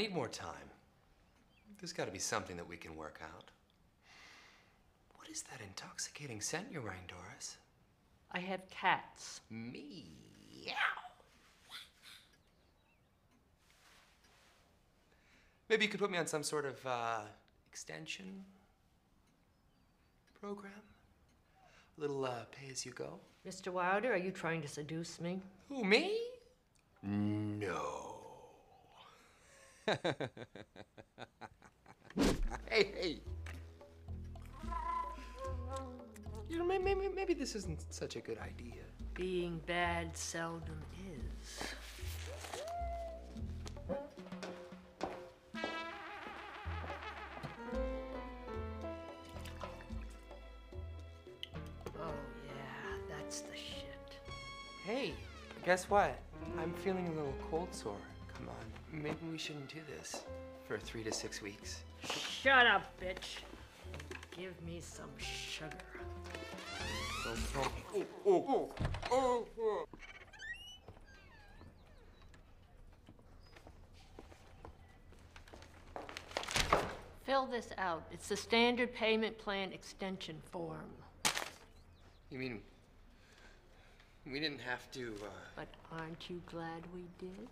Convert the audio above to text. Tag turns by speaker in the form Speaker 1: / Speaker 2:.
Speaker 1: need more time. There's got to be something that we can work out. What is that intoxicating scent you're wearing, Doris?
Speaker 2: I have cats.
Speaker 1: Meow. Maybe you could put me on some sort of uh, extension program? A little uh, pay as you go?
Speaker 2: Mr. Wilder, are you trying to seduce me?
Speaker 1: Who, me? No. Hey, hey. You know, maybe, maybe, maybe this isn't such a good idea.
Speaker 2: Being bad seldom is. Oh, yeah, that's the shit.
Speaker 1: Hey, guess what? I'm feeling a little cold sore. Come on, maybe we shouldn't do this for three to six weeks.
Speaker 2: Shut up, bitch. Give me some sugar. Fill this out. It's the standard payment plan extension form.
Speaker 1: You mean we didn't have to? Uh...
Speaker 2: But aren't you glad we did?